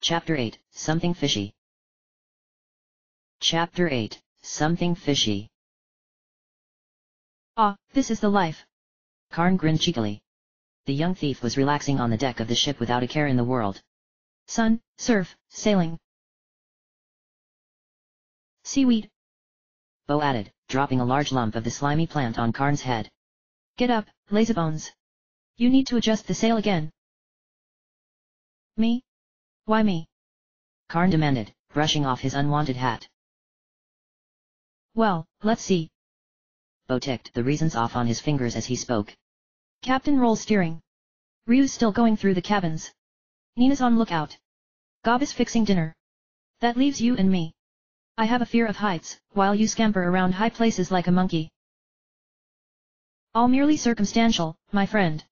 Chapter 8, Something Fishy. Chapter 8, Something Fishy. Ah, this is the life. Karn grinned cheekily. The young thief was relaxing on the deck of the ship without a care in the world. Sun, surf, sailing. Seaweed. Bo added, dropping a large lump of the slimy plant on Karn's head. Get up, lazybones. You need to adjust the sail again. Me? Why me? Karn demanded, brushing off his unwanted hat. Well, let's see. Bo ticked the reasons off on his fingers as he spoke. Captain roll steering. Ryu's still going through the cabins. Nina's on lookout. Gobi is fixing dinner. That leaves you and me. I have a fear of heights, while you scamper around high places like a monkey. All merely circumstantial, my friend.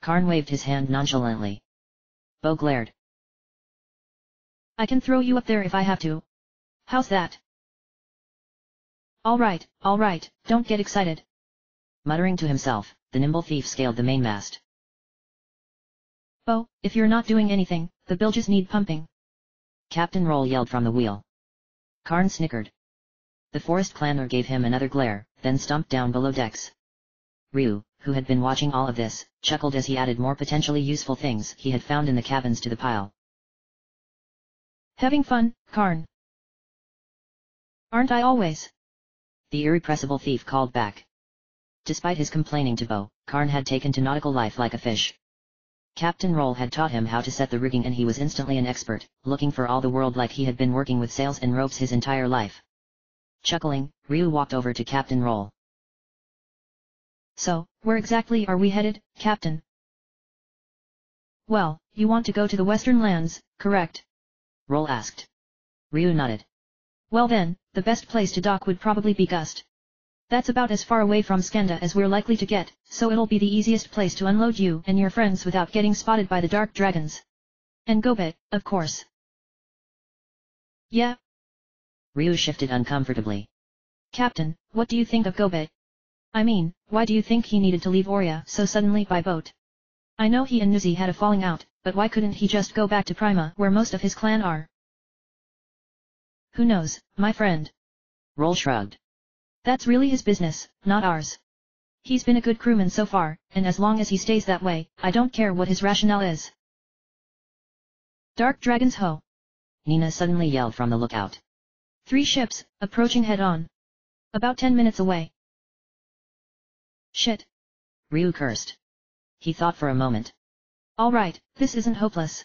Karn waved his hand nonchalantly. Bo glared. I can throw you up there if I have to. How's that? Alright, alright, don't get excited. Muttering to himself, the nimble thief scaled the mainmast. Bo, if you're not doing anything, the bilges need pumping. Captain Roll yelled from the wheel. Karn snickered. The forest clanner gave him another glare, then stumped down below decks. Ryu, who had been watching all of this, chuckled as he added more potentially useful things he had found in the cabins to the pile. Having fun, Karn. Aren't I always? The irrepressible thief called back. Despite his complaining to Bo, Karn had taken to nautical life like a fish. Captain Roll had taught him how to set the rigging and he was instantly an expert, looking for all the world like he had been working with sails and ropes his entire life. Chuckling, Ryu walked over to Captain Roll. So, where exactly are we headed, Captain? Well, you want to go to the western lands, correct? Roll asked. Ryu nodded. Well then, the best place to dock would probably be Gust. That's about as far away from Skenda as we're likely to get, so it'll be the easiest place to unload you and your friends without getting spotted by the Dark Dragons. And Gobi, of course. Yeah? Ryu shifted uncomfortably. Captain, what do you think of Gobi? I mean, why do you think he needed to leave Oria so suddenly by boat? I know he and Nuzi had a falling out, but why couldn't he just go back to Prima where most of his clan are? Who knows, my friend? Roll shrugged. That's really his business, not ours. He's been a good crewman so far, and as long as he stays that way, I don't care what his rationale is. Dark Dragons Ho! Nina suddenly yelled from the lookout. Three ships, approaching head-on. About ten minutes away. Shit. Ryu cursed. He thought for a moment. Alright, this isn't hopeless.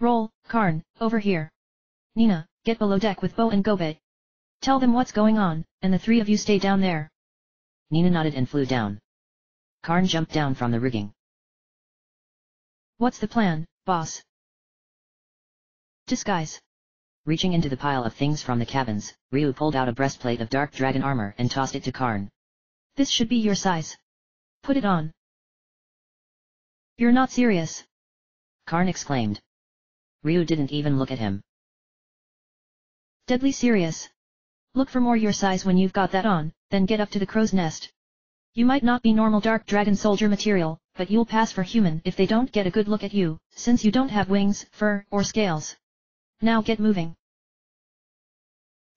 Roll, Karn, over here. Nina, get below deck with Bo and Gobi. Tell them what's going on, and the three of you stay down there. Nina nodded and flew down. Karn jumped down from the rigging. What's the plan, boss? Disguise. Reaching into the pile of things from the cabins, Ryu pulled out a breastplate of dark dragon armor and tossed it to Karn. This should be your size. Put it on. You're not serious. Karn exclaimed. Ryu didn't even look at him. Deadly serious. Look for more your size when you've got that on, then get up to the crow's nest. You might not be normal dark dragon soldier material, but you'll pass for human if they don't get a good look at you, since you don't have wings, fur, or scales. Now get moving.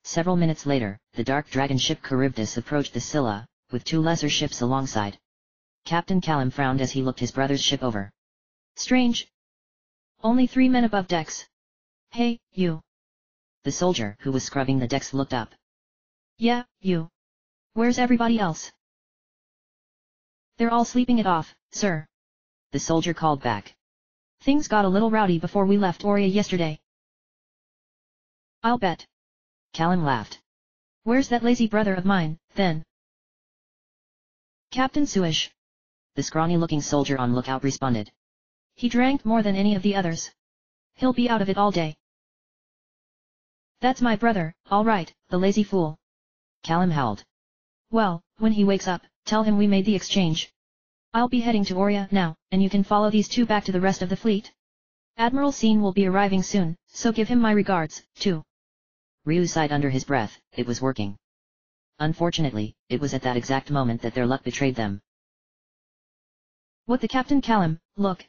Several minutes later, the dark dragon ship Charybdis approached the Scylla, with two lesser ships alongside. Captain Callum frowned as he looked his brother's ship over. Strange. Only three men above decks. Hey, you. The soldier who was scrubbing the decks looked up. Yeah, you. Where's everybody else? They're all sleeping it off, sir. The soldier called back. Things got a little rowdy before we left Oria yesterday. I'll bet. Callum laughed. Where's that lazy brother of mine, then? Captain Suish. The scrawny-looking soldier on lookout responded. He drank more than any of the others. He'll be out of it all day. That's my brother, all right, the lazy fool. Callum howled. Well, when he wakes up, tell him we made the exchange. I'll be heading to Oria now, and you can follow these two back to the rest of the fleet. Admiral Scene will be arriving soon, so give him my regards, too. Ryu sighed under his breath, it was working. Unfortunately, it was at that exact moment that their luck betrayed them. What the Captain Callum, look.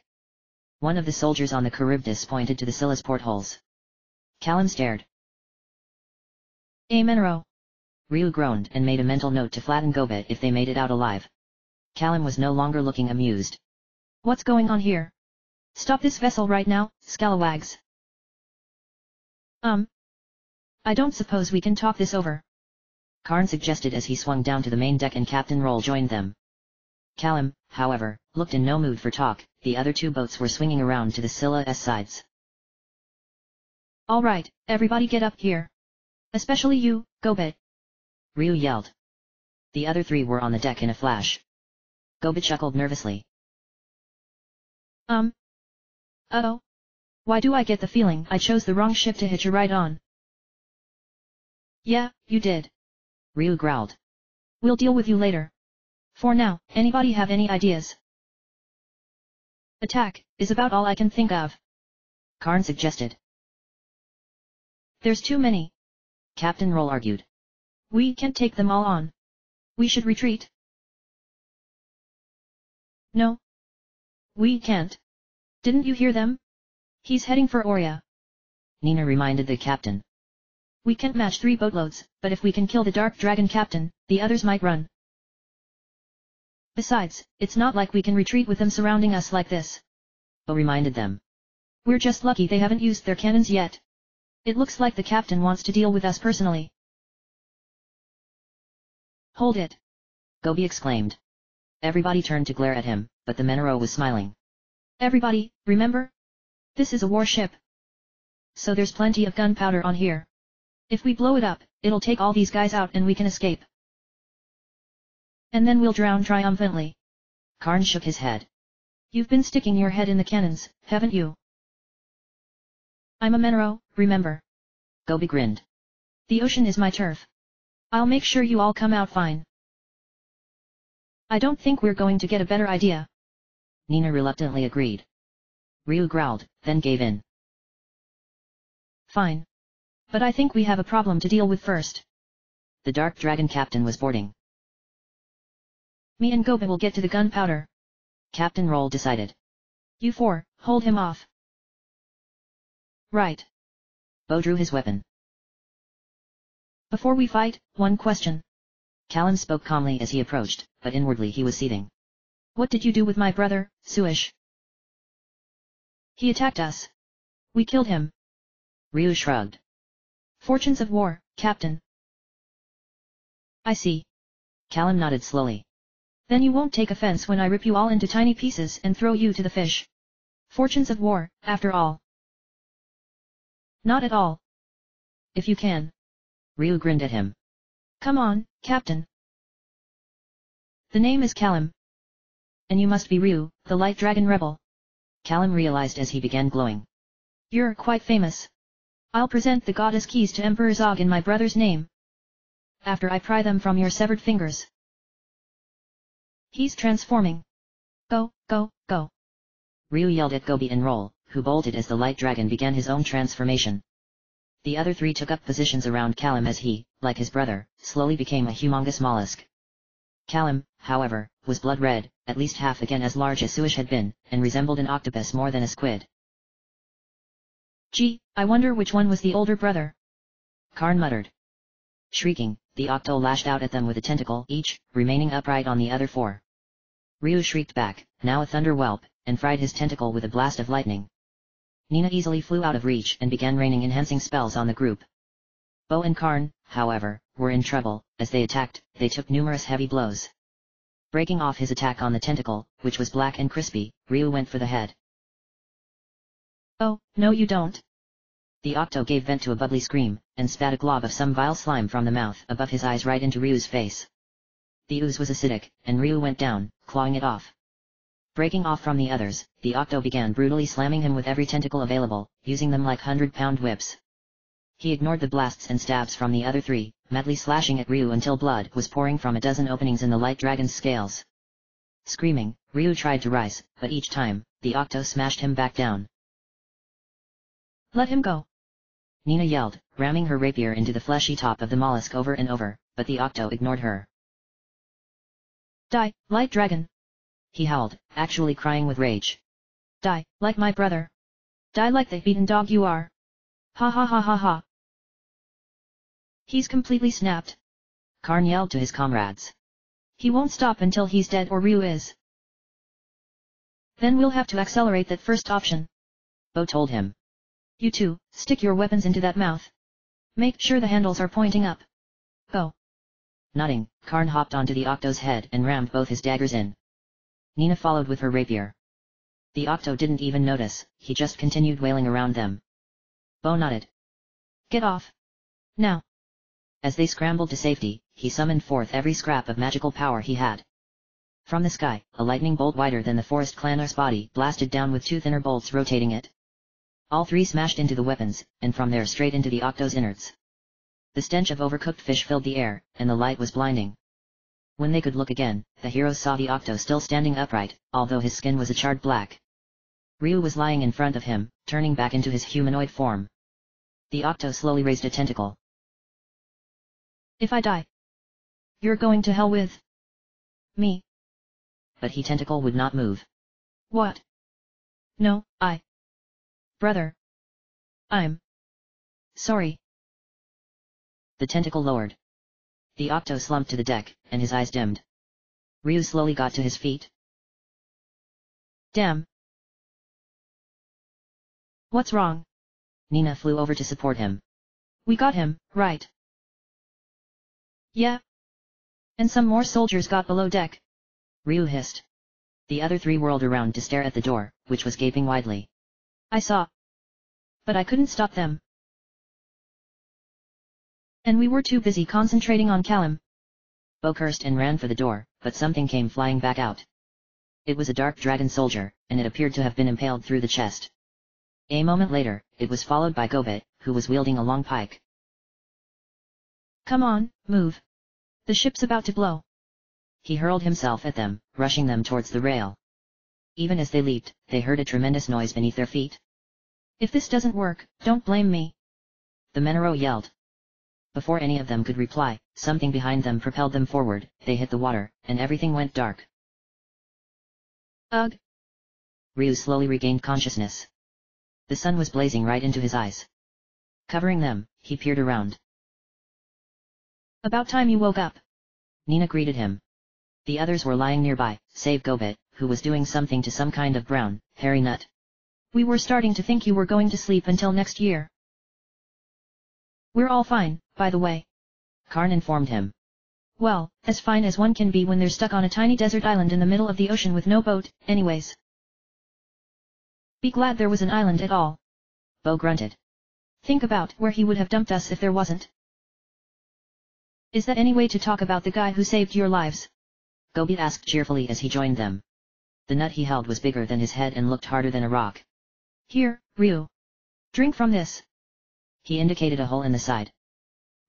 One of the soldiers on the Charybdis pointed to the Scylla's portholes. Callum stared. Amenro. Ryu groaned and made a mental note to flatten Gobi if they made it out alive. Callum was no longer looking amused. What's going on here? Stop this vessel right now, scalawags. Um. I don't suppose we can talk this over. Karn suggested as he swung down to the main deck and Captain Roll joined them. Callum, however, looked in no mood for talk, the other two boats were swinging around to the Scylla's sides. Alright, everybody get up here. Especially you, Gobi. Ryu yelled. The other three were on the deck in a flash. Gobi chuckled nervously. Um. Uh-oh. Why do I get the feeling I chose the wrong ship to hitch a ride on? Yeah, you did. Ryu growled. We'll deal with you later. For now, anybody have any ideas? Attack, is about all I can think of. Karn suggested. There's too many. Captain Roll argued. We can't take them all on. We should retreat. No. We can't. Didn't you hear them? He's heading for Oria. Nina reminded the captain. We can't match three boatloads, but if we can kill the Dark Dragon captain, the others might run. Besides, it's not like we can retreat with them surrounding us like this. Bo reminded them. We're just lucky they haven't used their cannons yet. It looks like the captain wants to deal with us personally. Hold it. Gobi exclaimed. Everybody turned to glare at him, but the Menero was smiling. Everybody, remember? This is a warship. So there's plenty of gunpowder on here. If we blow it up, it'll take all these guys out and we can escape. And then we'll drown triumphantly. Karn shook his head. You've been sticking your head in the cannons, haven't you? I'm a Menero, remember? Gobi grinned. The ocean is my turf. I'll make sure you all come out fine. I don't think we're going to get a better idea. Nina reluctantly agreed. Ryu growled, then gave in. Fine. But I think we have a problem to deal with first. The Dark Dragon captain was boarding. Me and Gobi will get to the gunpowder. Captain Roll decided. You four, hold him off. Right. Bo drew his weapon. Before we fight, one question. Callum spoke calmly as he approached, but inwardly he was seething. What did you do with my brother, Suish? He attacked us. We killed him. Ryu shrugged. Fortunes of war, Captain. I see. Callum nodded slowly. Then you won't take offense when I rip you all into tiny pieces and throw you to the fish. Fortunes of war, after all. Not at all. If you can. Ryu grinned at him. Come on, Captain. The name is Callum. And you must be Ryu, the Light Dragon Rebel. Callum realized as he began glowing. You're quite famous. I'll present the goddess keys to Emperor Zog in my brother's name. After I pry them from your severed fingers. He's transforming. Go, go, go. Ryu yelled at Gobi and Roll, who bolted as the light dragon began his own transformation. The other three took up positions around Callum as he, like his brother, slowly became a humongous mollusk. Callum, however, was blood red, at least half again as large as Suish had been, and resembled an octopus more than a squid. Gee, I wonder which one was the older brother. Karn muttered. Shrieking, the octo lashed out at them with a tentacle each, remaining upright on the other four. Ryu shrieked back, now a thunder whelp, and fried his tentacle with a blast of lightning. Nina easily flew out of reach and began raining enhancing spells on the group. Bo and Karn, however, were in trouble, as they attacked, they took numerous heavy blows. Breaking off his attack on the tentacle, which was black and crispy, Ryu went for the head. Oh, no you don't. The Octo gave vent to a bubbly scream, and spat a glob of some vile slime from the mouth above his eyes right into Ryu's face. The ooze was acidic, and Ryu went down, clawing it off. Breaking off from the others, the Octo began brutally slamming him with every tentacle available, using them like hundred-pound whips. He ignored the blasts and stabs from the other three, madly slashing at Ryu until blood was pouring from a dozen openings in the light dragon's scales. Screaming, Ryu tried to rise, but each time, the Octo smashed him back down. Let him go. Nina yelled, ramming her rapier into the fleshy top of the mollusk over and over, but the Octo ignored her. Die, light dragon! He howled, actually crying with rage. Die, like my brother. Die like the beaten dog you are. Ha ha ha ha ha. He's completely snapped. Karn yelled to his comrades. He won't stop until he's dead or Ryu is. Then we'll have to accelerate that first option. Bo told him. You two, stick your weapons into that mouth. Make sure the handles are pointing up. Go. Nodding, Karn hopped onto the Octo's head and rammed both his daggers in. Nina followed with her rapier. The Octo didn't even notice, he just continued wailing around them. Bo nodded. Get off. Now. As they scrambled to safety, he summoned forth every scrap of magical power he had. From the sky, a lightning bolt wider than the forest clanner's body blasted down with two thinner bolts rotating it. All three smashed into the weapons, and from there straight into the Octo's innards. The stench of overcooked fish filled the air, and the light was blinding. When they could look again, the heroes saw the Octo still standing upright, although his skin was a charred black. Ryu was lying in front of him, turning back into his humanoid form. The Octo slowly raised a tentacle. If I die, you're going to hell with me. But he tentacle would not move. What? No, I. Brother. I'm. Sorry. The tentacle lowered. The Octo slumped to the deck, and his eyes dimmed. Ryu slowly got to his feet. Damn. What's wrong? Nina flew over to support him. We got him, right? Yeah. And some more soldiers got below deck. Ryu hissed. The other three whirled around to stare at the door, which was gaping widely. I saw. But I couldn't stop them. And we were too busy concentrating on Callum. Bo cursed and ran for the door, but something came flying back out. It was a dark dragon soldier, and it appeared to have been impaled through the chest. A moment later, it was followed by Gobi, who was wielding a long pike. Come on, move. The ship's about to blow. He hurled himself at them, rushing them towards the rail. Even as they leaped, they heard a tremendous noise beneath their feet. If this doesn't work, don't blame me. The Menero yelled. Before any of them could reply, something behind them propelled them forward, they hit the water, and everything went dark. Ugh! Ryu slowly regained consciousness. The sun was blazing right into his eyes. Covering them, he peered around. About time you woke up. Nina greeted him. The others were lying nearby, save Gobi, who was doing something to some kind of brown, hairy nut. We were starting to think you were going to sleep until next year. We're all fine, by the way. Karn informed him. Well, as fine as one can be when they're stuck on a tiny desert island in the middle of the ocean with no boat, anyways. Be glad there was an island at all. Bo grunted. Think about where he would have dumped us if there wasn't. Is that any way to talk about the guy who saved your lives? Gobi asked cheerfully as he joined them. The nut he held was bigger than his head and looked harder than a rock. Here, Ryu. Drink from this. He indicated a hole in the side.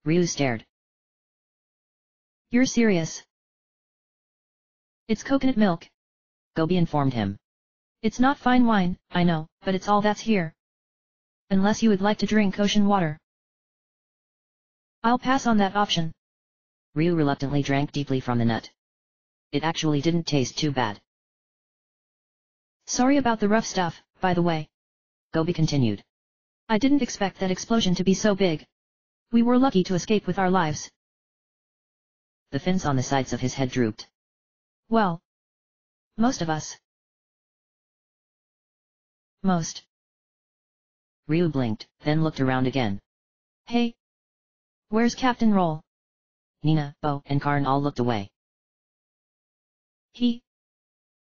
Ryu stared. You're serious. It's coconut milk. Gobi informed him. It's not fine wine, I know, but it's all that's here. Unless you would like to drink ocean water. I'll pass on that option. Ryu reluctantly drank deeply from the nut. It actually didn't taste too bad. Sorry about the rough stuff, by the way. Gobi continued. I didn't expect that explosion to be so big. We were lucky to escape with our lives. The fins on the sides of his head drooped. Well. Most of us. Most. Ryu blinked, then looked around again. Hey. Where's Captain Roll? Nina, Bo, and Karn all looked away. He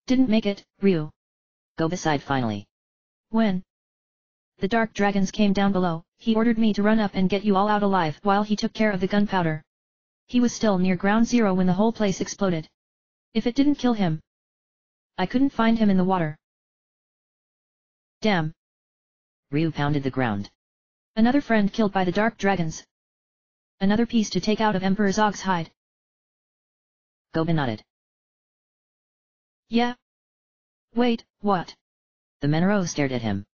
didn't make it, Ryu. Gobi sighed finally. When the dark dragons came down below, he ordered me to run up and get you all out alive while he took care of the gunpowder. He was still near ground zero when the whole place exploded. If it didn't kill him, I couldn't find him in the water. Damn. Ryu pounded the ground. Another friend killed by the dark dragons. Another piece to take out of Emperor Zog's hide. Gobi nodded. Yeah. Wait, what? The Menero stared at him.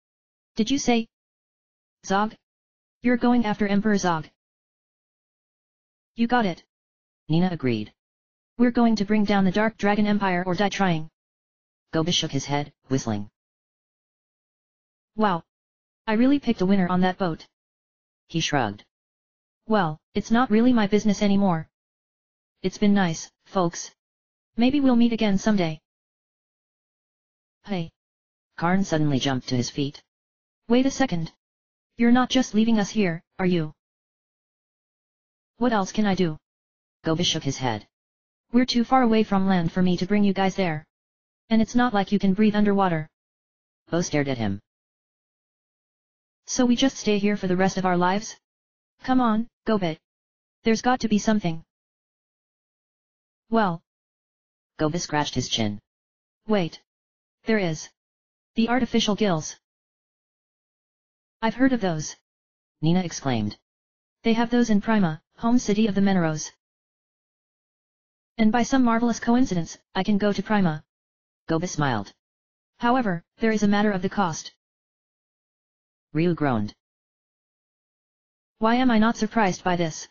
Did you say? Zog? You're going after Emperor Zog. You got it. Nina agreed. We're going to bring down the Dark Dragon Empire or die trying. Gobi shook his head, whistling. Wow. I really picked a winner on that boat. He shrugged. Well, it's not really my business anymore. It's been nice, folks. Maybe we'll meet again someday. Hey. Karn suddenly jumped to his feet. Wait a second. You're not just leaving us here, are you? What else can I do? Gobi shook his head. We're too far away from land for me to bring you guys there. And it's not like you can breathe underwater. Bo stared at him. So we just stay here for the rest of our lives? Come on, Gobi. There's got to be something. Well. Gobi scratched his chin. Wait. There is. The artificial gills. I've heard of those. Nina exclaimed. They have those in Prima, home city of the Meneros. And by some marvelous coincidence, I can go to Prima. Gobi smiled. However, there is a matter of the cost. Ryu groaned. Why am I not surprised by this?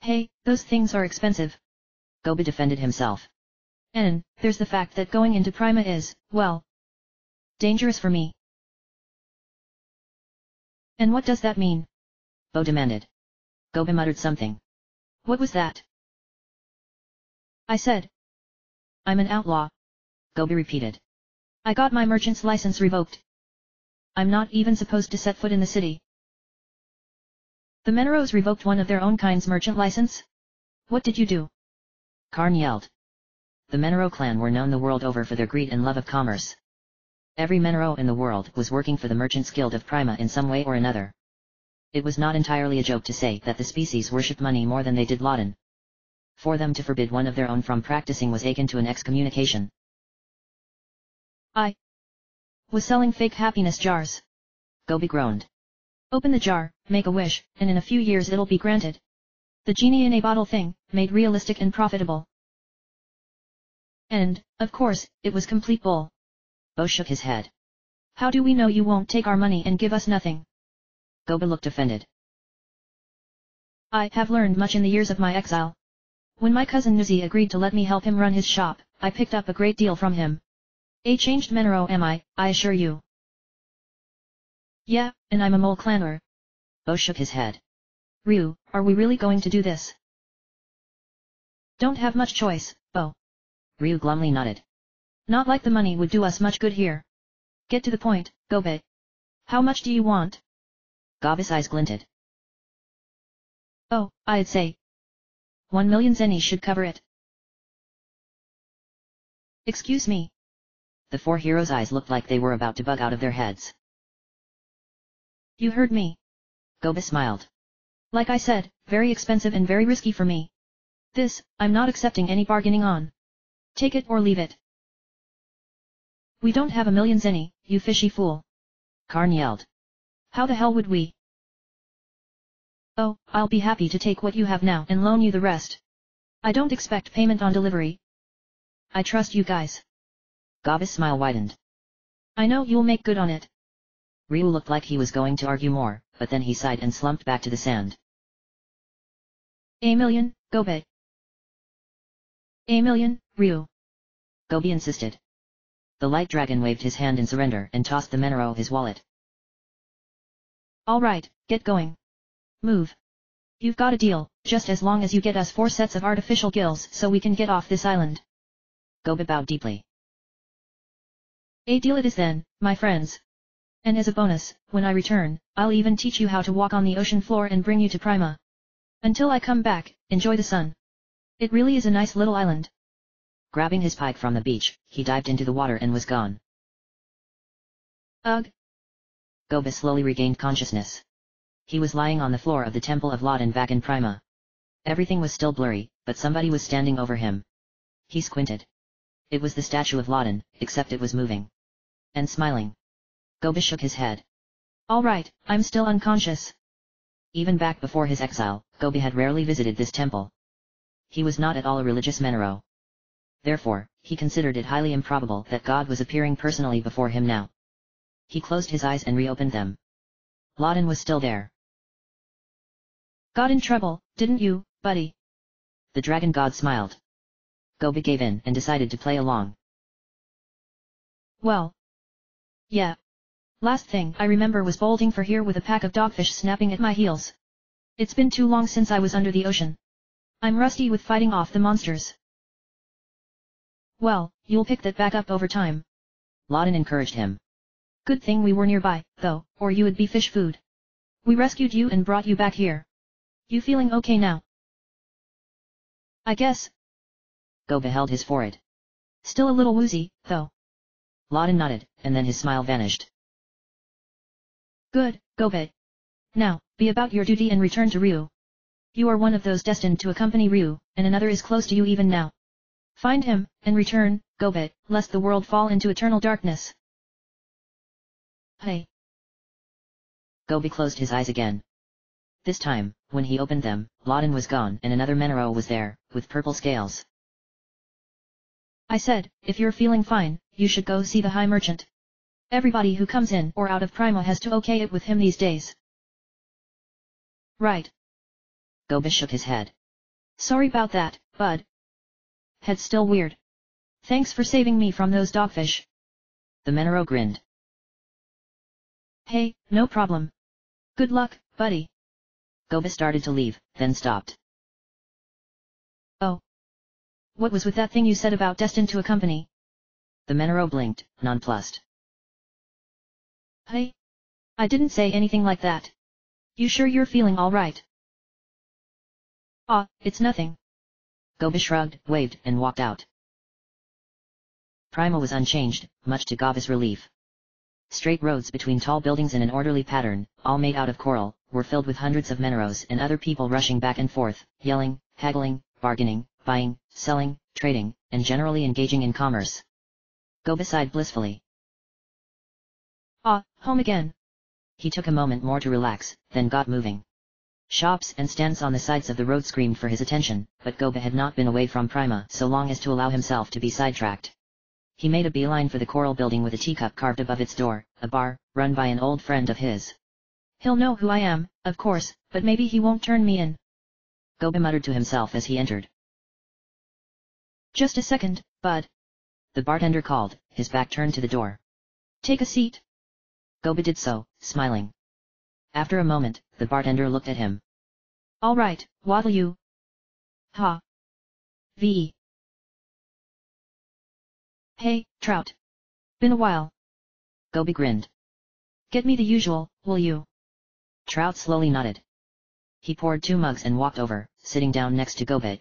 Hey, those things are expensive. Gobi defended himself. And, there's the fact that going into Prima is, well, dangerous for me. And what does that mean? Bo demanded. Gobi muttered something. What was that? I said. I'm an outlaw. Gobi repeated. I got my merchant's license revoked. I'm not even supposed to set foot in the city. The Meneros revoked one of their own kind's merchant license? What did you do? Karn yelled. The Menero clan were known the world over for their greed and love of commerce. Every Menero in the world was working for the Merchants Guild of Prima in some way or another. It was not entirely a joke to say that the species worshipped money more than they did Ladon. For them to forbid one of their own from practicing was akin to an excommunication. I was selling fake happiness jars. Gobi groaned. Open the jar, make a wish, and in a few years it'll be granted. The genie in a bottle thing, made realistic and profitable. And, of course, it was complete bull. Bo shook his head. How do we know you won't take our money and give us nothing? Gobi looked offended. I have learned much in the years of my exile. When my cousin Nuzi agreed to let me help him run his shop, I picked up a great deal from him. A changed Menero am I, I assure you. Yeah, and I'm a mole clanner. Bo shook his head. Ryu, are we really going to do this? Don't have much choice, Bo. Ryu glumly nodded. Not like the money would do us much good here. Get to the point, Gobi. How much do you want? Gobi's eyes glinted. Oh, I'd say, one million zenny should cover it. Excuse me. The four heroes' eyes looked like they were about to bug out of their heads. You heard me. Gobi smiled. Like I said, very expensive and very risky for me. This, I'm not accepting any bargaining on. Take it or leave it. We don't have a million zenny, you fishy fool. Karn yelled. How the hell would we? Oh, I'll be happy to take what you have now and loan you the rest. I don't expect payment on delivery. I trust you guys. Gobi's smile widened. I know you'll make good on it. Ryu looked like he was going to argue more, but then he sighed and slumped back to the sand. A million, Gobi. A million, Ryu. Gobi insisted. The light dragon waved his hand in surrender and tossed the Menero his wallet. Alright, get going. Move. You've got a deal, just as long as you get us four sets of artificial gills so we can get off this island. Gobi bowed deeply. A deal it is then, my friends. And as a bonus, when I return, I'll even teach you how to walk on the ocean floor and bring you to Prima. Until I come back, enjoy the sun. It really is a nice little island. Grabbing his pike from the beach, he dived into the water and was gone. Ugh. Gobi slowly regained consciousness. He was lying on the floor of the Temple of Ladon back in Prima. Everything was still blurry, but somebody was standing over him. He squinted. It was the statue of Ladon, except it was moving. And smiling. Gobi shook his head. Alright, I'm still unconscious. Even back before his exile, Gobi had rarely visited this temple. He was not at all a religious Menero. Therefore, he considered it highly improbable that God was appearing personally before him now. He closed his eyes and reopened them. Ladon was still there. Got in trouble, didn't you, buddy? The dragon god smiled. Gobi gave in and decided to play along. Well. Yeah, Last thing I remember was bolting for here with a pack of dogfish snapping at my heels. It's been too long since I was under the ocean. I'm rusty with fighting off the monsters. Well, you'll pick that back up over time. Ladon encouraged him. Good thing we were nearby, though, or you would be fish food. We rescued you and brought you back here. You feeling okay now? I guess. Gobi held his forehead. Still a little woozy, though. Ladon nodded, and then his smile vanished. Good, Gobi. Now, be about your duty and return to Ryu. You are one of those destined to accompany Ryu, and another is close to you even now. Find him, and return, Gobi, lest the world fall into eternal darkness. Hey. Gobi closed his eyes again. This time, when he opened them, Ladon was gone and another Menero was there, with purple scales. I said, if you're feeling fine, you should go see the High Merchant. Everybody who comes in or out of Prima has to okay it with him these days. Right. Gobish shook his head. Sorry about that, bud. Head's still weird. Thanks for saving me from those dogfish. The Menero grinned. Hey, no problem. Good luck, buddy. Gobi started to leave, then stopped. Oh. What was with that thing you said about destined to accompany? The Menero blinked, nonplussed. Hey? I didn't say anything like that. You sure you're feeling alright? Ah, it's nothing. Gobi shrugged, waved, and walked out. Prima was unchanged, much to Gobi's relief. Straight roads between tall buildings in an orderly pattern, all made out of coral, were filled with hundreds of Meneros and other people rushing back and forth, yelling, haggling, bargaining, buying, selling, trading, and generally engaging in commerce. Gobi sighed blissfully. Ah, home again. He took a moment more to relax, then got moving. Shops and stands on the sides of the road screamed for his attention, but Gobi had not been away from Prima so long as to allow himself to be sidetracked. He made a beeline for the coral building with a teacup carved above its door, a bar, run by an old friend of his. He'll know who I am, of course, but maybe he won't turn me in. Gobi muttered to himself as he entered. Just a second, bud. The bartender called, his back turned to the door. Take a seat. Gobi did so, smiling. After a moment, the bartender looked at him. All right, what'll you? Ha. V. Hey, Trout. Been a while. Gobi grinned. Get me the usual, will you? Trout slowly nodded. He poured two mugs and walked over, sitting down next to Gobi.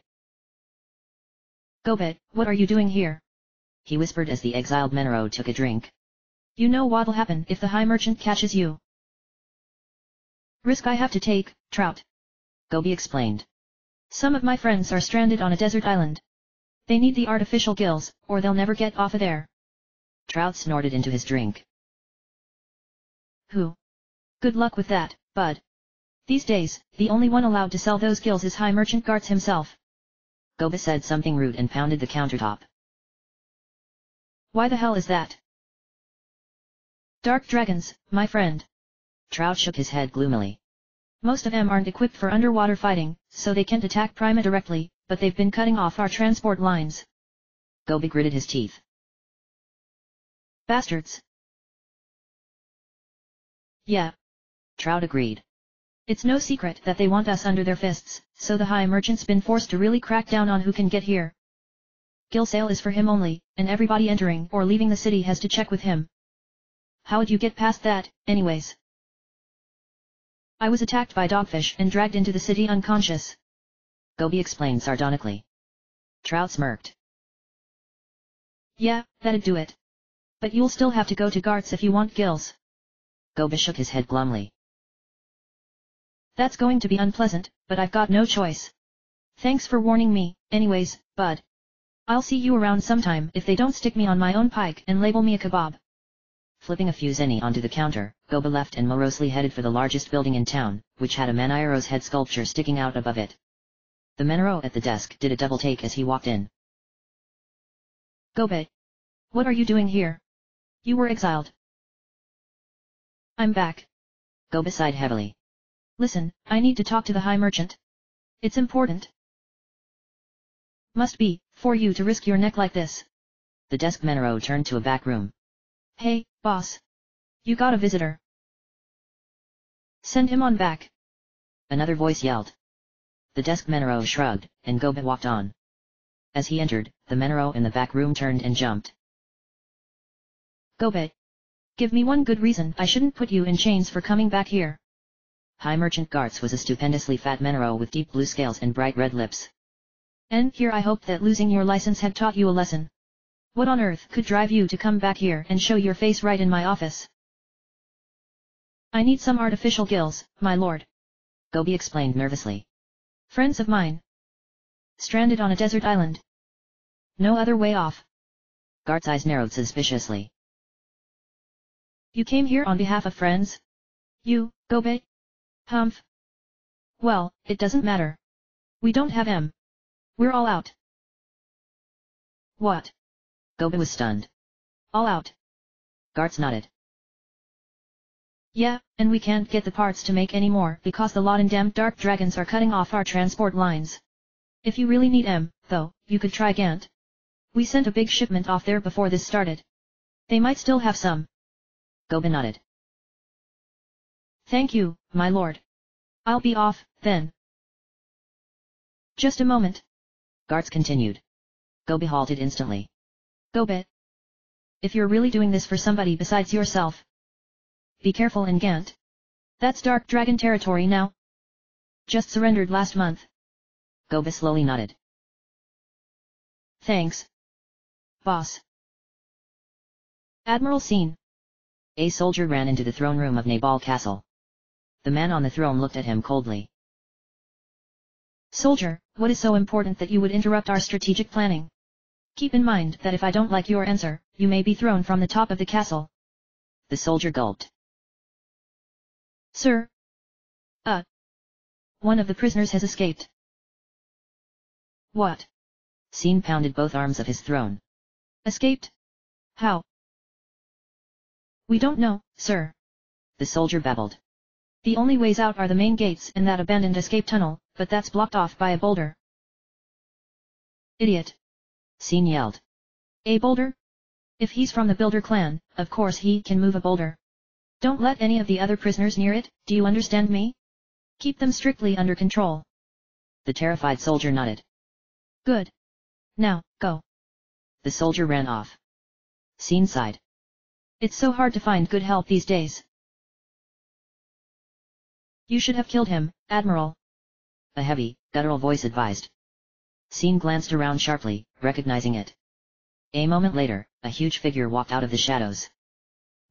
Gobi, what are you doing here? He whispered as the exiled Menero took a drink. You know what'll happen if the high merchant catches you. Risk I have to take, Trout. Gobi explained. Some of my friends are stranded on a desert island. They need the artificial gills, or they'll never get off of there. Trout snorted into his drink. Who? Good luck with that, bud. These days, the only one allowed to sell those gills is High Merchant Gartz himself. Gobi said something rude and pounded the countertop. Why the hell is that? Dark dragons, my friend. Trout shook his head gloomily. Most of them aren't equipped for underwater fighting, so they can't attack Prima directly, but they've been cutting off our transport lines. Gobi gritted his teeth. Bastards. Yeah. Trout agreed. It's no secret that they want us under their fists, so the high merchant's been forced to really crack down on who can get here. Gill sale is for him only, and everybody entering or leaving the city has to check with him. How'd you get past that, anyways? I was attacked by dogfish and dragged into the city unconscious. Gobi explained sardonically. Trout smirked. Yeah, that'd do it. But you'll still have to go to Gart's if you want gills. Gobi shook his head glumly. That's going to be unpleasant, but I've got no choice. Thanks for warning me, anyways, bud. I'll see you around sometime if they don't stick me on my own pike and label me a kebab. Flipping a few zenny onto the counter, Gobi left and morosely headed for the largest building in town, which had a Menero's head sculpture sticking out above it. The Menero at the desk did a double take as he walked in. Gobi. What are you doing here? You were exiled. I'm back. Gobi sighed heavily. Listen, I need to talk to the High Merchant. It's important. Must be, for you to risk your neck like this. The desk Menero turned to a back room. Hey, boss. You got a visitor. Send him on back. Another voice yelled. The desk Menero shrugged, and Gobi walked on. As he entered, the Menero in the back room turned and jumped. Gobi. Give me one good reason I shouldn't put you in chains for coming back here. High Merchant Gartz was a stupendously fat Menero with deep blue scales and bright red lips. And here I hoped that losing your license had taught you a lesson. What on earth could drive you to come back here and show your face right in my office? I need some artificial gills, my lord. Gobi explained nervously. Friends of mine. Stranded on a desert island. No other way off. Gart's eyes narrowed suspiciously. You came here on behalf of friends? You, Gobi? Humph. Well, it doesn't matter. We don't have M. We're all out. What? Gobi was stunned. All out. Gartz nodded. Yeah, and we can't get the parts to make any more because the Lottendam Dark Dragons are cutting off our transport lines. If you really need M, though, you could try Gant. We sent a big shipment off there before this started. They might still have some. Gobi nodded. Thank you, my lord. I'll be off, then. Just a moment. Gartz continued. Gobi halted instantly. Gobi. If you're really doing this for somebody besides yourself, be careful in Gant. That's Dark Dragon territory now. Just surrendered last month. Gobi slowly nodded. Thanks. Boss. Admiral Scene. A soldier ran into the throne room of Nabal Castle. The man on the throne looked at him coldly. Soldier, what is so important that you would interrupt our strategic planning? Keep in mind that if I don't like your answer, you may be thrown from the top of the castle. The soldier gulped. Sir? Uh. One of the prisoners has escaped. What? Scene pounded both arms of his throne. Escaped? How? We don't know, sir. The soldier babbled. The only ways out are the main gates and that abandoned escape tunnel, but that's blocked off by a boulder. Idiot. Scene yelled. A boulder? If he's from the Builder clan, of course he can move a boulder. Don't let any of the other prisoners near it, do you understand me? Keep them strictly under control. The terrified soldier nodded. Good. Now, go. The soldier ran off. Scene sighed. It's so hard to find good help these days. You should have killed him, Admiral. A heavy, guttural voice advised. Scene glanced around sharply, recognizing it. A moment later, a huge figure walked out of the shadows.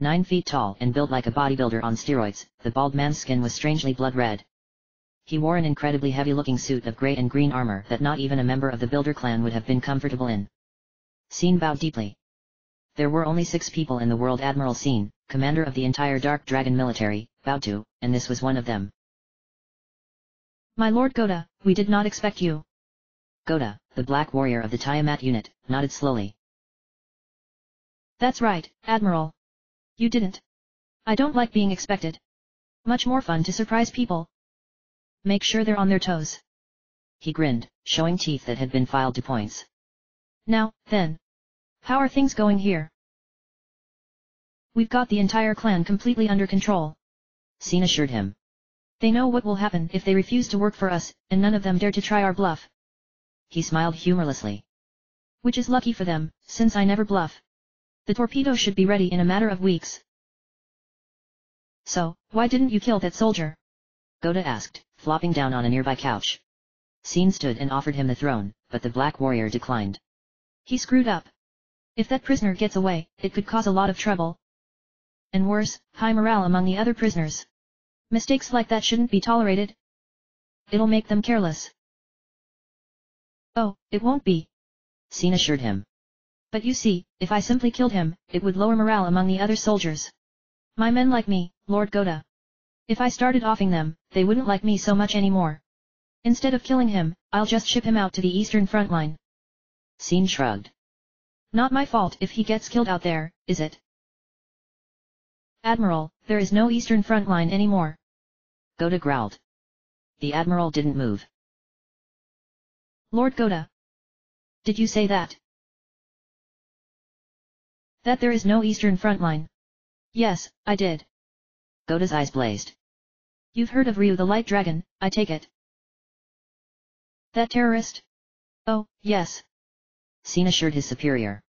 Nine feet tall and built like a bodybuilder on steroids, the bald man's skin was strangely blood red. He wore an incredibly heavy-looking suit of grey and green armor that not even a member of the Builder clan would have been comfortable in. Scene bowed deeply. There were only six people in the world Admiral Scene, commander of the entire Dark Dragon military, bowed to, and this was one of them. My Lord Goda, we did not expect you. Goda, the Black Warrior of the Tiamat unit, nodded slowly. That's right, Admiral. You didn't. I don't like being expected. Much more fun to surprise people. Make sure they're on their toes. He grinned, showing teeth that had been filed to points. Now, then. How are things going here? We've got the entire clan completely under control. Scene assured him. They know what will happen if they refuse to work for us, and none of them dare to try our bluff. He smiled humorlessly. Which is lucky for them, since I never bluff. The torpedo should be ready in a matter of weeks. So, why didn't you kill that soldier? Goda asked, flopping down on a nearby couch. Scene stood and offered him the throne, but the Black Warrior declined. He screwed up. If that prisoner gets away, it could cause a lot of trouble. And worse, high morale among the other prisoners. Mistakes like that shouldn't be tolerated. It'll make them careless. Oh, it won't be. Scene assured him. But you see, if I simply killed him, it would lower morale among the other soldiers. My men like me, Lord Goda. If I started offing them, they wouldn't like me so much anymore. Instead of killing him, I'll just ship him out to the eastern front line. Scene shrugged. Not my fault if he gets killed out there, is it? Admiral, there is no eastern front line anymore. Goda growled. The Admiral didn't move. Lord Goda. Did you say that? that there is no eastern front line. Yes, I did. Goda's eyes blazed. You've heard of Ryu the Light Dragon, I take it. That terrorist? Oh, yes. Scene assured his superior.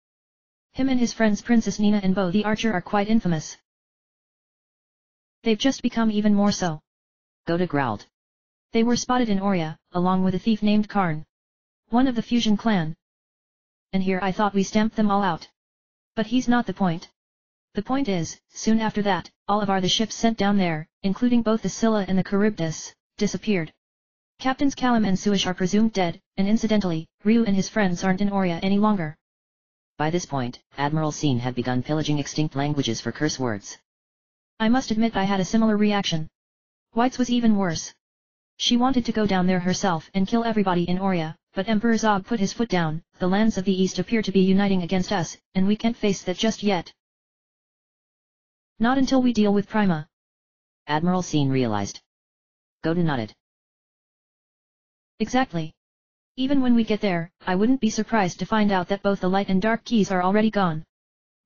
Him and his friends Princess Nina and Bo the Archer are quite infamous. They've just become even more so. Goda growled. They were spotted in Oria, along with a thief named Karn. One of the fusion clan. And here I thought we stamped them all out. But he's not the point. The point is, soon after that, all of our the ships sent down there, including both the Scylla and the Charybdis, disappeared. Captains Callum and Suish are presumed dead, and incidentally, Ryu and his friends aren't in Oria any longer. By this point, Admiral Scene had begun pillaging extinct languages for curse words. I must admit I had a similar reaction. White's was even worse. She wanted to go down there herself and kill everybody in Oria, but Emperor Zog put his foot down, the lands of the East appear to be uniting against us, and we can't face that just yet. Not until we deal with Prima. Admiral Scene realized. Goda nodded. Exactly. Even when we get there, I wouldn't be surprised to find out that both the light and dark keys are already gone.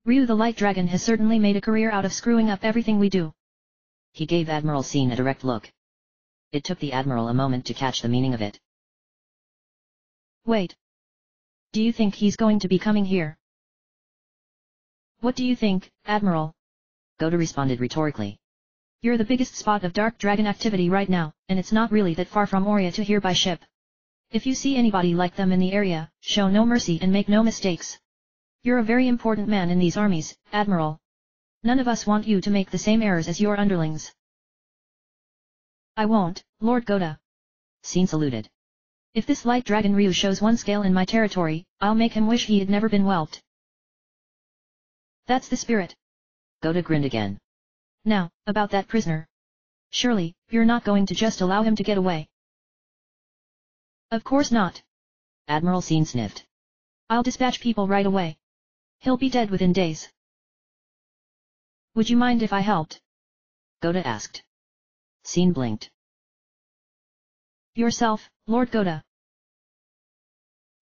Ryu the Light Dragon has certainly made a career out of screwing up everything we do. He gave Admiral Scene a direct look. It took the Admiral a moment to catch the meaning of it. Wait. Do you think he's going to be coming here? What do you think, Admiral? Goda responded rhetorically. You're the biggest spot of Dark Dragon activity right now, and it's not really that far from Oria to here by ship. If you see anybody like them in the area, show no mercy and make no mistakes. You're a very important man in these armies, Admiral. None of us want you to make the same errors as your underlings. I won't, Lord Goda. Scene saluted. If this light dragon Ryu shows one scale in my territory, I'll make him wish he had never been whelped. That's the spirit. Goda grinned again. Now, about that prisoner. Surely, you're not going to just allow him to get away. Of course not. Admiral Scene sniffed. I'll dispatch people right away. He'll be dead within days. Would you mind if I helped? Goda asked. Scene blinked. Yourself, Lord Goda.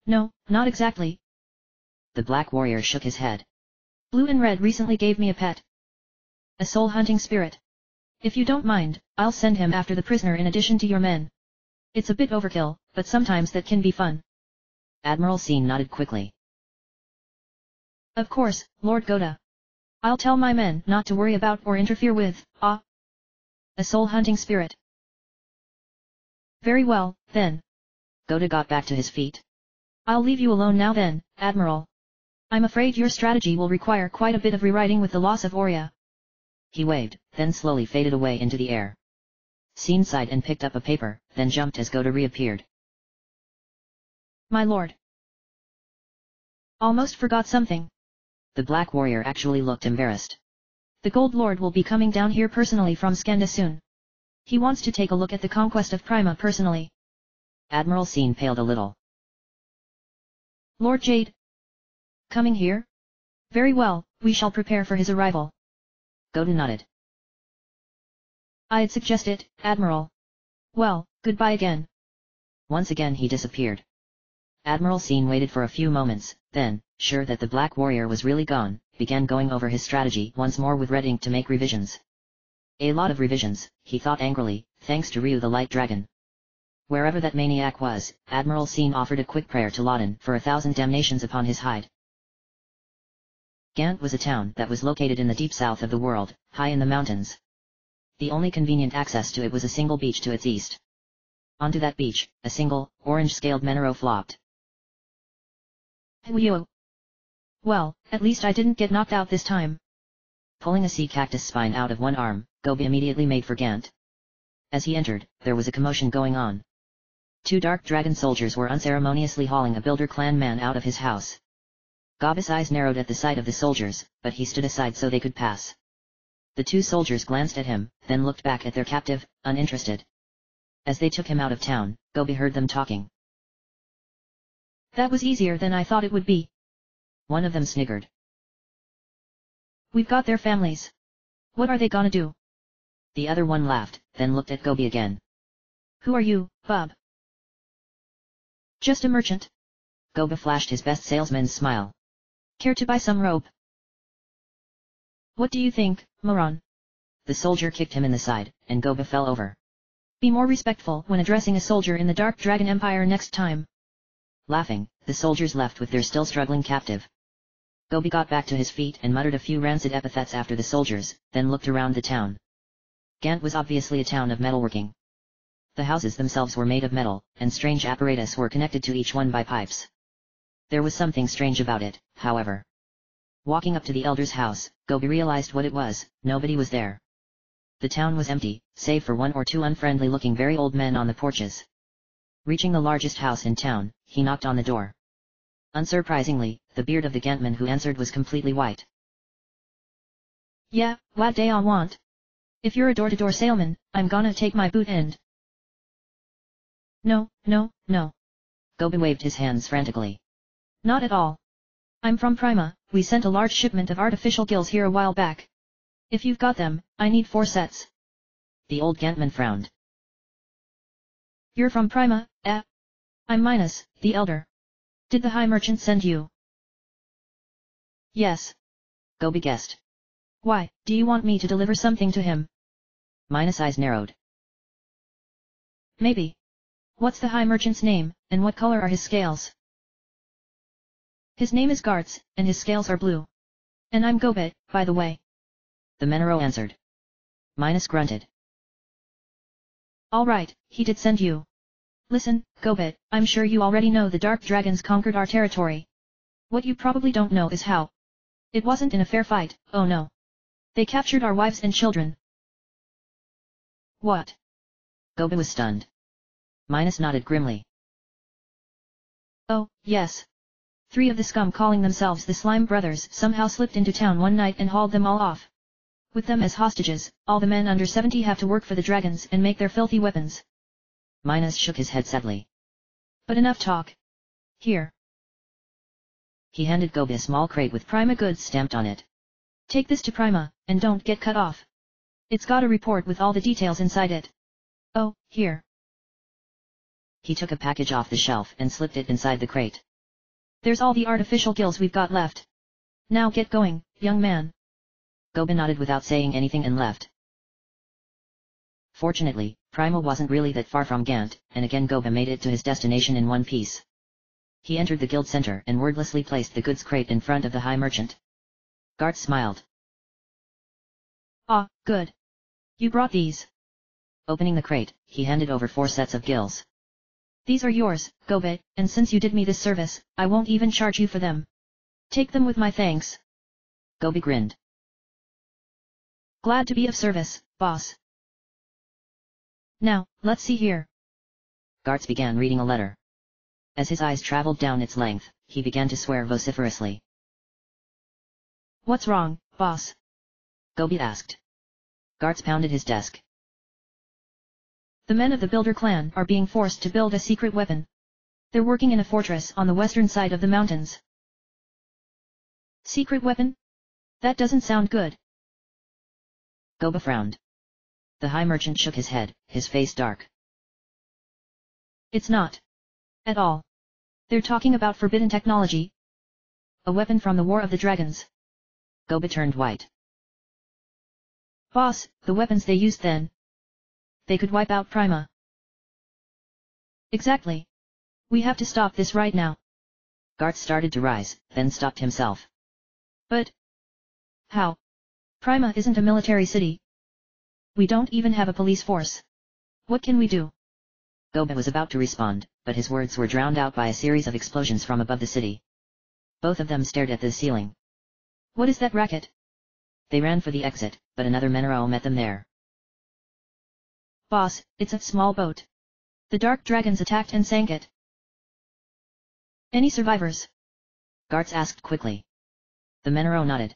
No, not exactly. The Black Warrior shook his head. Blue and Red recently gave me a pet. A soul-hunting spirit. If you don't mind, I'll send him after the prisoner in addition to your men. It's a bit overkill, but sometimes that can be fun. Admiral Scene nodded quickly. Of course, Lord Goda. I'll tell my men not to worry about or interfere with, ah, a soul-hunting spirit. Very well, then. Goda got back to his feet. I'll leave you alone now then, Admiral. I'm afraid your strategy will require quite a bit of rewriting with the loss of Oria. He waved, then slowly faded away into the air. Scene sighed and picked up a paper, then jumped as Goda reappeared. My lord. Almost forgot something. The Black Warrior actually looked embarrassed. The Gold Lord will be coming down here personally from Skanda soon. He wants to take a look at the conquest of Prima personally. Admiral Scene paled a little. Lord Jade? Coming here? Very well, we shall prepare for his arrival. Goda nodded. I'd suggest it, Admiral. Well, goodbye again. Once again he disappeared. Admiral Scene waited for a few moments, then, sure that the Black Warrior was really gone, began going over his strategy once more with red ink to make revisions. A lot of revisions, he thought angrily, thanks to Ryu the Light Dragon. Wherever that maniac was, Admiral Scene offered a quick prayer to Ladon for a thousand damnations upon his hide. Gant was a town that was located in the deep south of the world, high in the mountains. The only convenient access to it was a single beach to its east. Onto that beach, a single, orange-scaled Menero flopped. Whew. Well, at least I didn't get knocked out this time. Pulling a sea cactus spine out of one arm, Gobi immediately made for Gant. As he entered, there was a commotion going on. Two dark dragon soldiers were unceremoniously hauling a builder clan man out of his house. Gobi's eyes narrowed at the sight of the soldiers, but he stood aside so they could pass. The two soldiers glanced at him, then looked back at their captive, uninterested. As they took him out of town, Gobi heard them talking. That was easier than I thought it would be. One of them sniggered. We've got their families. What are they gonna do? The other one laughed, then looked at Gobi again. Who are you, Bob? Just a merchant. Gobi flashed his best salesman's smile. Care to buy some rope? What do you think, Moron? The soldier kicked him in the side, and Gobi fell over. Be more respectful when addressing a soldier in the Dark Dragon Empire next time. Laughing, the soldiers left with their still struggling captive. Gobi got back to his feet and muttered a few rancid epithets after the soldiers, then looked around the town. Gant was obviously a town of metalworking. The houses themselves were made of metal, and strange apparatus were connected to each one by pipes. There was something strange about it, however. Walking up to the elder's house, Gobi realized what it was, nobody was there. The town was empty, save for one or two unfriendly-looking very old men on the porches. Reaching the largest house in town, he knocked on the door. Unsurprisingly, the beard of the Gantman who answered was completely white. Yeah, what day I want? If you're a door-to-door -door salesman, I'm gonna take my boot and... No, no, no. Gobi waved his hands frantically. Not at all. I'm from Prima, we sent a large shipment of artificial gills here a while back. If you've got them, I need four sets. The old Gantman frowned. You're from Prima, eh? I'm Minas, the elder. Did the High Merchant send you? Yes. Gobi guessed. Why, do you want me to deliver something to him? Minas' eyes narrowed. Maybe. What's the High Merchant's name, and what color are his scales? His name is Gartz, and his scales are blue. And I'm Gobi, by the way. The Menero answered. Minas grunted. Alright, he did send you. Listen, Gobi, I'm sure you already know the Dark Dragons conquered our territory. What you probably don't know is how. It wasn't in a fair fight, oh no. They captured our wives and children. What? Gobi was stunned. Minas nodded grimly. Oh, yes. Three of the scum calling themselves the Slime Brothers somehow slipped into town one night and hauled them all off. With them as hostages, all the men under 70 have to work for the dragons and make their filthy weapons. Minas shook his head sadly. But enough talk. Here. He handed Gobi a small crate with Prima goods stamped on it. Take this to Prima, and don't get cut off. It's got a report with all the details inside it. Oh, here. He took a package off the shelf and slipped it inside the crate. There's all the artificial gills we've got left. Now get going, young man. Gobi nodded without saying anything and left. Fortunately, Prima wasn't really that far from Gant, and again Gobi made it to his destination in one piece. He entered the guild center and wordlessly placed the goods crate in front of the high merchant. Gartz smiled. Ah, good. You brought these. Opening the crate, he handed over four sets of gills. These are yours, Gobi, and since you did me this service, I won't even charge you for them. Take them with my thanks. Gobi grinned. Glad to be of service, boss. Now, let's see here. Gartz began reading a letter. As his eyes traveled down its length, he began to swear vociferously. What's wrong, boss? Gobi asked. Gartz pounded his desk. The men of the Builder clan are being forced to build a secret weapon. They're working in a fortress on the western side of the mountains. Secret weapon? That doesn't sound good. Gobi frowned. The high merchant shook his head, his face dark. It's not. At all. They're talking about forbidden technology. A weapon from the War of the Dragons. Gobi turned white. Boss, the weapons they used then. They could wipe out Prima. Exactly. We have to stop this right now. Gartz started to rise, then stopped himself. But... How? Prima isn't a military city. We don't even have a police force. What can we do? Gobi was about to respond, but his words were drowned out by a series of explosions from above the city. Both of them stared at the ceiling. What is that racket? They ran for the exit, but another Menero met them there. Boss, it's a small boat. The dark dragons attacked and sank it. Any survivors? Gartz asked quickly. The Menero nodded.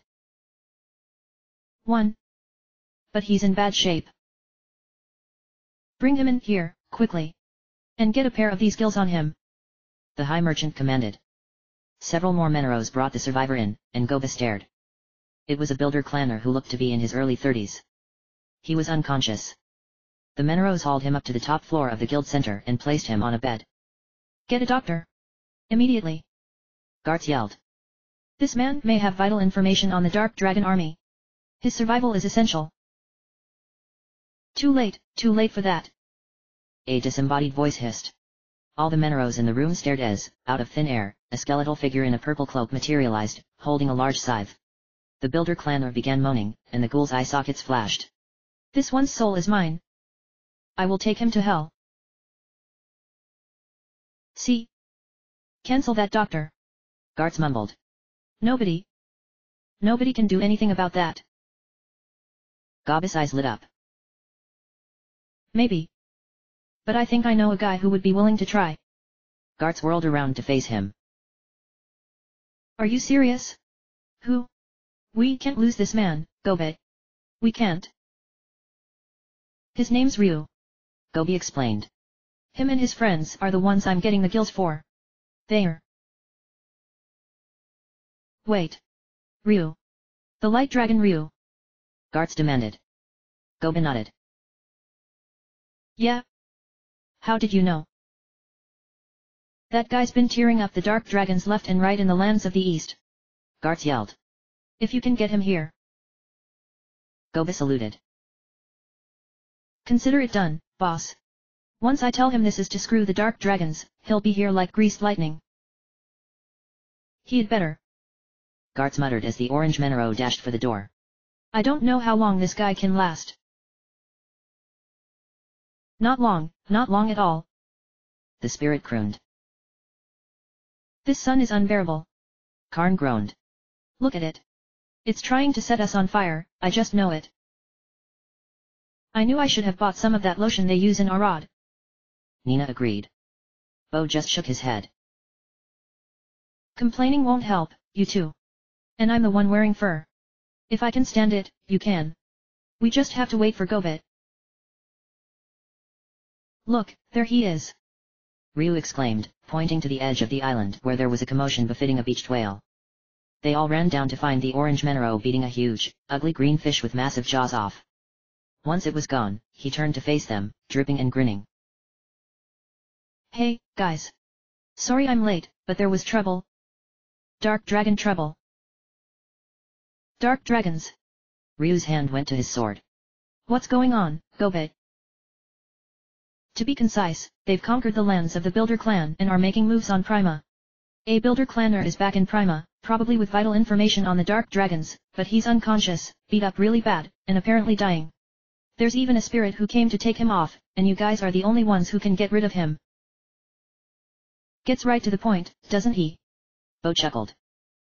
One. But he's in bad shape. Bring him in here, quickly. And get a pair of these gills on him. The High Merchant commanded. Several more Meneros brought the survivor in, and Gobi stared. It was a builder clanner who looked to be in his early thirties. He was unconscious. The Meneros hauled him up to the top floor of the guild center and placed him on a bed. Get a doctor. Immediately. Gartz yelled. This man may have vital information on the Dark Dragon Army. His survival is essential. Too late, too late for that. A disembodied voice hissed. All the Meneros in the room stared as, out of thin air, a skeletal figure in a purple cloak materialized, holding a large scythe. The builder clanner began moaning, and the ghoul's eye sockets flashed. This one's soul is mine. I will take him to hell. See? Cancel that doctor. Gartz mumbled. Nobody. Nobody can do anything about that. Gobi's eyes lit up. Maybe. But I think I know a guy who would be willing to try. Gartz whirled around to face him. Are you serious? Who? We can't lose this man, Gobi. We can't. His name's Ryu. Gobi explained. Him and his friends are the ones I'm getting the gills for. They're. Wait. Ryu. The Light Dragon Ryu. Gartz demanded. Gobi nodded. Yeah. How did you know? That guy's been tearing up the dark dragons left and right in the lands of the east. Gartz yelled. If you can get him here. Gobi saluted. Consider it done, boss. Once I tell him this is to screw the dark dragons, he'll be here like greased lightning. He'd better. Gartz muttered as the orange Menero dashed for the door. I don't know how long this guy can last. Not long, not long at all. The spirit crooned. This sun is unbearable. Karn groaned. Look at it. It's trying to set us on fire, I just know it. I knew I should have bought some of that lotion they use in Arad. Nina agreed. Bo just shook his head. Complaining won't help, you too. And I'm the one wearing fur. If I can stand it, you can. We just have to wait for Gobi. Look, there he is. Ryu exclaimed, pointing to the edge of the island where there was a commotion befitting a beached whale. They all ran down to find the orange Menero beating a huge, ugly green fish with massive jaws off. Once it was gone, he turned to face them, dripping and grinning. Hey, guys. Sorry I'm late, but there was trouble. Dark dragon trouble. Dark dragons. Ryu's hand went to his sword. What's going on, Gobi? To be concise, they've conquered the lands of the Builder clan and are making moves on Prima. A Builder clanner is back in Prima, probably with vital information on the Dark Dragons, but he's unconscious, beat up really bad, and apparently dying. There's even a spirit who came to take him off, and you guys are the only ones who can get rid of him. Gets right to the point, doesn't he? Bo chuckled.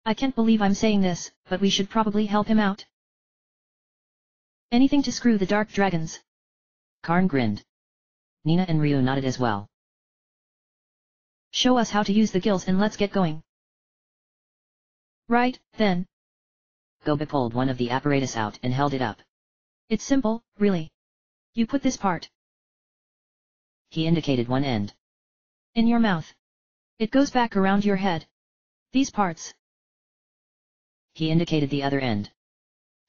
I can't believe I'm saying this, but we should probably help him out. Anything to screw the Dark Dragons. Karn grinned. Nina and Ryu nodded as well. Show us how to use the gills and let's get going. Right, then. Gobi pulled one of the apparatus out and held it up. It's simple, really. You put this part. He indicated one end. In your mouth. It goes back around your head. These parts. He indicated the other end.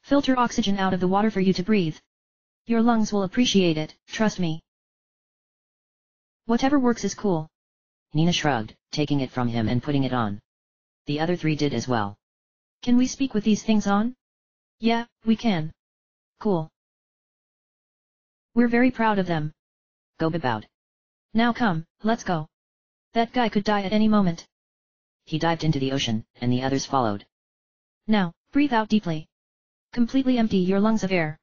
Filter oxygen out of the water for you to breathe. Your lungs will appreciate it, trust me. Whatever works is cool. Nina shrugged, taking it from him and putting it on. The other three did as well. Can we speak with these things on? Yeah, we can. Cool. We're very proud of them. Gobi bowed. Now come, let's go. That guy could die at any moment. He dived into the ocean, and the others followed. Now, breathe out deeply. Completely empty your lungs of air.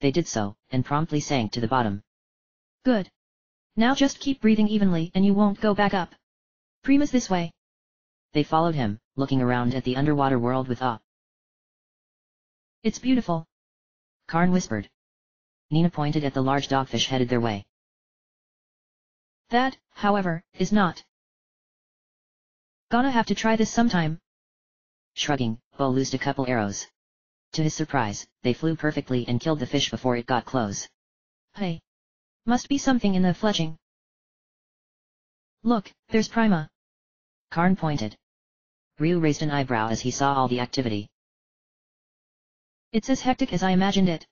They did so, and promptly sank to the bottom. Good. Now just keep breathing evenly and you won't go back up. Prima's this way. They followed him, looking around at the underwater world with awe. It's beautiful. Karn whispered. Nina pointed at the large dogfish headed their way. That, however, is not. Gonna have to try this sometime. Shrugging, Bo loosed a couple arrows. To his surprise, they flew perfectly and killed the fish before it got close. Hey. Must be something in the fletching. Look, there's Prima. Karn pointed. Ryu raised an eyebrow as he saw all the activity. It's as hectic as I imagined it.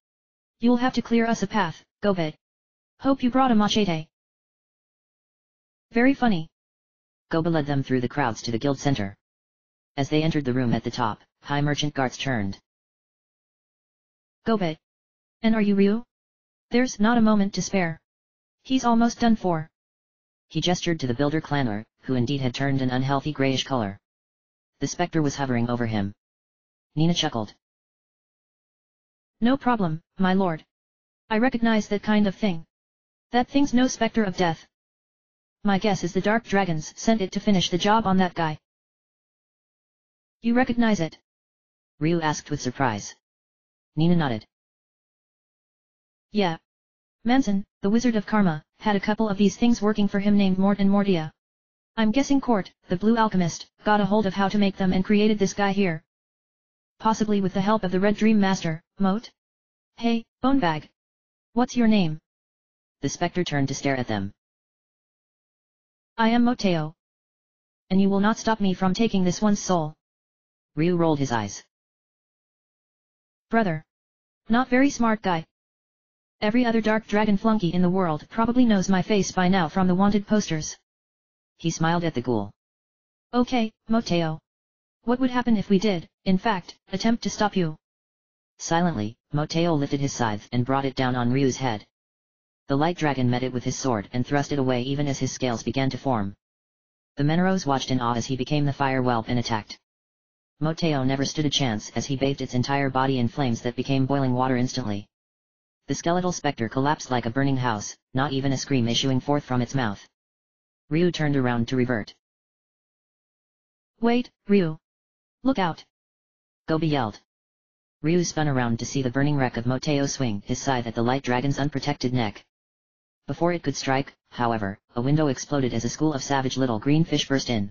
You'll have to clear us a path, Gobi. Hope you brought a machete. Very funny. Gobi led them through the crowds to the guild center. As they entered the room at the top, High Merchant Gartz turned. Gobi. And are you Ryu? There's not a moment to spare. He's almost done for. He gestured to the builder clanner, who indeed had turned an unhealthy grayish color. The spectre was hovering over him. Nina chuckled. No problem, my lord. I recognize that kind of thing. That thing's no spectre of death. My guess is the Dark Dragons sent it to finish the job on that guy. You recognize it? Ryu asked with surprise. Nina nodded. Yeah. Manson, the Wizard of Karma, had a couple of these things working for him named Mort and Mortia. I'm guessing Cort, the Blue Alchemist, got a hold of how to make them and created this guy here. Possibly with the help of the Red Dream Master, Mote? Hey, Bonebag. What's your name? The spectre turned to stare at them. I am Moteo. And you will not stop me from taking this one's soul. Ryu rolled his eyes. Brother. Not very smart guy. Every other Dark Dragon flunky in the world probably knows my face by now from the wanted posters. He smiled at the ghoul. Okay, Moteo. What would happen if we did, in fact, attempt to stop you? Silently, Moteo lifted his scythe and brought it down on Ryu's head. The light dragon met it with his sword and thrust it away even as his scales began to form. The Meneros watched in awe as he became the fire whelp and attacked. Moteo never stood a chance as he bathed its entire body in flames that became boiling water instantly. The skeletal spectre collapsed like a burning house, not even a scream issuing forth from its mouth. Ryu turned around to revert. Wait, Ryu. Look out. Gobi yelled. Ryu spun around to see the burning wreck of Moteo swing his scythe at the light dragon's unprotected neck. Before it could strike, however, a window exploded as a school of savage little green fish burst in.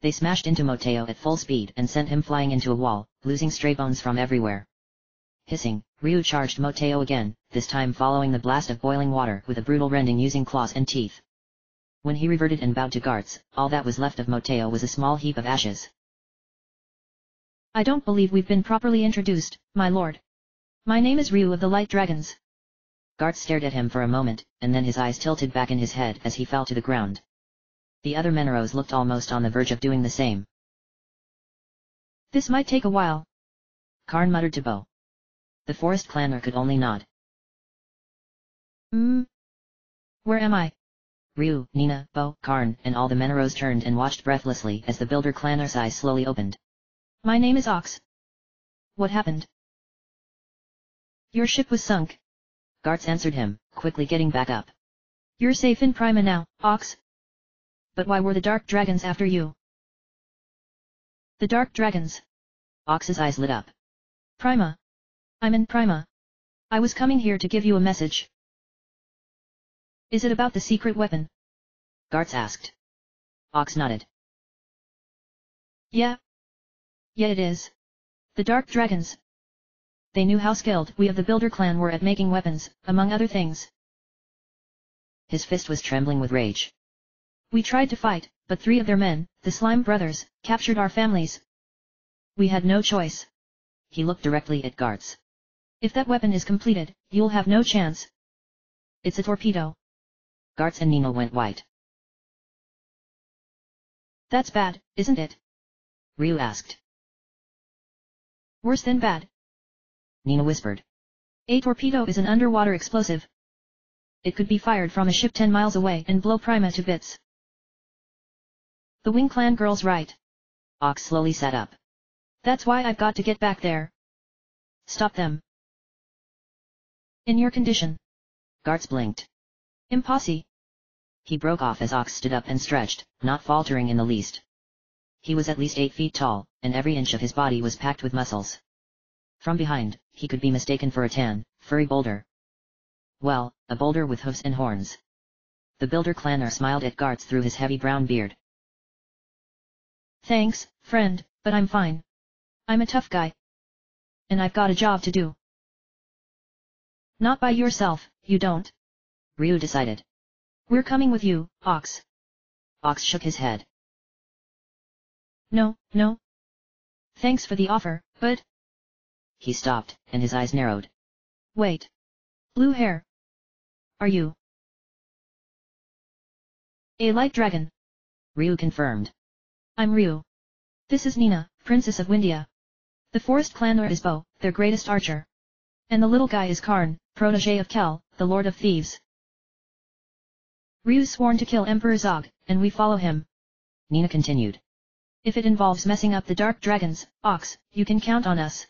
They smashed into Moteo at full speed and sent him flying into a wall, losing stray bones from everywhere. Hissing, Ryu charged Moteo again, this time following the blast of boiling water with a brutal rending using claws and teeth. When he reverted and bowed to Gartz, all that was left of Moteo was a small heap of ashes. I don't believe we've been properly introduced, my lord. My name is Ryu of the Light Dragons. Gartz stared at him for a moment, and then his eyes tilted back in his head as he fell to the ground. The other Meneros looked almost on the verge of doing the same. This might take a while. Karn muttered to Bo. The forest clanner could only nod. Hmm. Where am I? Ryu, Nina, Bo, Karn, and all the Meneros turned and watched breathlessly as the builder clanner's eyes slowly opened. My name is Ox. What happened? Your ship was sunk. Gartz answered him, quickly getting back up. You're safe in Prima now, Ox. But why were the Dark Dragons after you? The Dark Dragons. Ox's eyes lit up. Prima. I'm in Prima. I was coming here to give you a message. Is it about the secret weapon? Gartz asked. Ox nodded. Yeah. Yeah it is. The Dark Dragons. They knew how skilled we of the Builder clan were at making weapons, among other things. His fist was trembling with rage. We tried to fight, but three of their men, the Slime Brothers, captured our families. We had no choice. He looked directly at Gartz. If that weapon is completed, you'll have no chance. It's a torpedo. Gartz and Nina went white. That's bad, isn't it? Ryu asked. Worse than bad. Nina whispered. A torpedo is an underwater explosive. It could be fired from a ship 10 miles away and blow Prima to bits. The Wing Clan girl's right. Ox slowly sat up. That's why I've got to get back there. Stop them. In your condition. Gartz blinked. Impossible. He broke off as Ox stood up and stretched, not faltering in the least. He was at least eight feet tall, and every inch of his body was packed with muscles. From behind, he could be mistaken for a tan, furry boulder. Well, a boulder with hooves and horns. The builder clanner smiled at Gartz through his heavy brown beard. Thanks, friend, but I'm fine. I'm a tough guy. And I've got a job to do. Not by yourself, you don't. Ryu decided. We're coming with you, Ox. Ox shook his head. No, no. Thanks for the offer, but... He stopped, and his eyes narrowed. Wait. Blue hair. Are you? A light dragon. Ryu confirmed. I'm Ryu. This is Nina, Princess of Windia. The forest clanner is Bo, their greatest archer. And the little guy is Karn, protege of Kel, the Lord of Thieves. Ryu's sworn to kill Emperor Zog, and we follow him. Nina continued. If it involves messing up the Dark Dragons, Ox, you can count on us.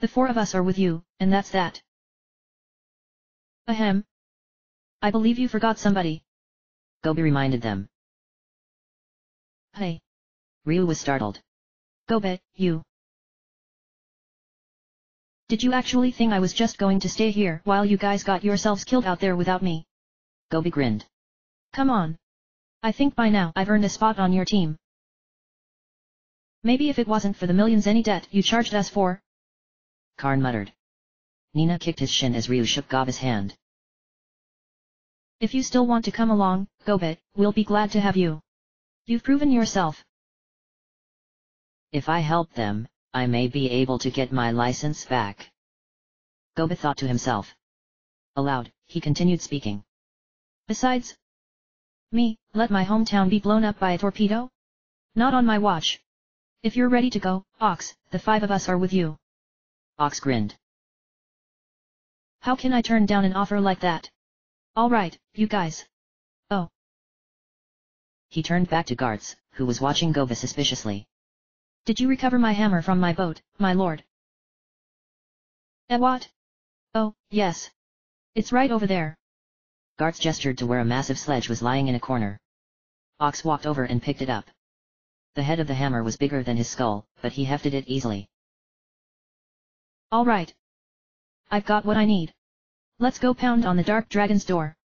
The four of us are with you, and that's that. Ahem. I believe you forgot somebody. Gobi reminded them. Hey. Ryu was startled. Gobi, you. Did you actually think I was just going to stay here while you guys got yourselves killed out there without me? Gobi grinned. Come on. I think by now I've earned a spot on your team. Maybe if it wasn't for the millions any debt you charged us for? Karn muttered. Nina kicked his shin as Ryu shook Gobi's hand. If you still want to come along, Gobi, we'll be glad to have you. You've proven yourself. If I help them, I may be able to get my license back. Gobi thought to himself. Aloud, he continued speaking. Besides, me, let my hometown be blown up by a torpedo? Not on my watch. If you're ready to go, Ox, the five of us are with you. Ox grinned. How can I turn down an offer like that? Alright, you guys. Oh. He turned back to Gartz, who was watching Gobi suspiciously. Did you recover my hammer from my boat, my lord? Eh what? Oh, yes. It's right over there. Gartz gestured to where a massive sledge was lying in a corner. Ox walked over and picked it up. The head of the hammer was bigger than his skull, but he hefted it easily. Alright. I've got what I need. Let's go pound on the Dark Dragon's door.